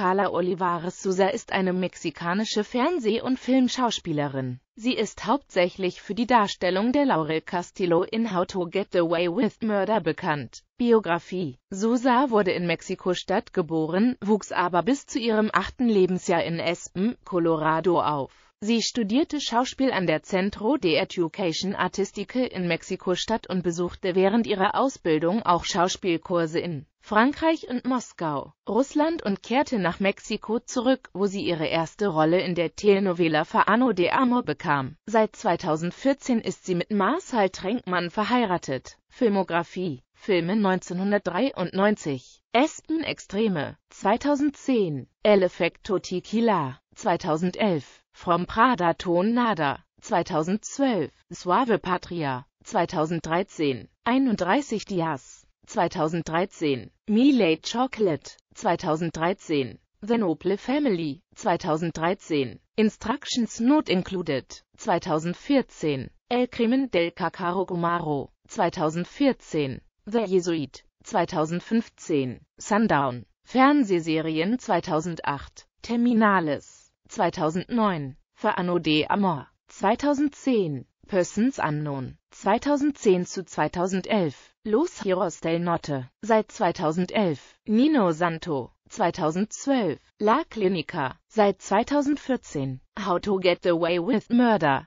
Carla Olivares Souza ist eine mexikanische Fernseh- und Filmschauspielerin. Sie ist hauptsächlich für die Darstellung der Laurel Castillo in How to Get Away with Murder bekannt. Biografie Souza wurde in Mexiko-Stadt geboren, wuchs aber bis zu ihrem achten Lebensjahr in Aspen, Colorado auf. Sie studierte Schauspiel an der Centro de Education Artistique in Mexiko-Stadt und besuchte während ihrer Ausbildung auch Schauspielkurse in Frankreich und Moskau, Russland und kehrte nach Mexiko zurück, wo sie ihre erste Rolle in der Telenovela Verano de Amor bekam. Seit 2014 ist sie mit Marcel Trenkmann verheiratet. Filmografie. Filme 1993 Espen Extreme. 2010 El Efecto Tequila. 2011 From Prada Ton Nada, 2012, Suave Patria, 2013, 31 Dias, 2013, Millet Chocolate, 2013, The Noble Family, 2013, Instructions Not Included, 2014, El Crimen del Cacaro Gumaro, 2014, The Jesuit, 2015, Sundown, Fernsehserien 2008, Terminales 2009, für Anno de Amor, 2010, Persons Unknown, 2010 zu 2011, Los Heroes del Norte, seit 2011, Nino Santo, 2012, La Clinica, seit 2014, How to Get Away with Murder,